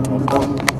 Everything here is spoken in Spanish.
no, no.